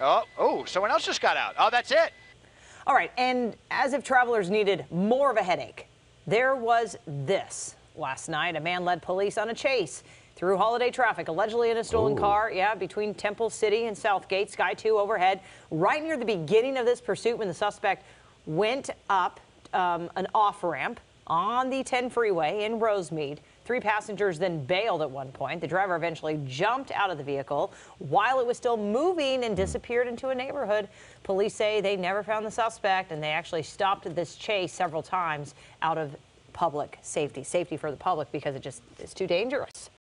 Oh, oh, someone else just got out. Oh, that's it. All right, and as if travelers needed more of a headache, there was this last night. A man led police on a chase through holiday traffic, allegedly in a stolen Ooh. car, yeah, between Temple City and South Gate, Sky 2 overhead, right near the beginning of this pursuit when the suspect went up um, an off ramp on the 10 freeway in Rosemead. Three passengers then bailed at one point. The driver eventually jumped out of the vehicle while it was still moving and disappeared into a neighborhood. Police say they never found the suspect and they actually stopped this chase several times out of public safety, safety for the public because it just is too dangerous.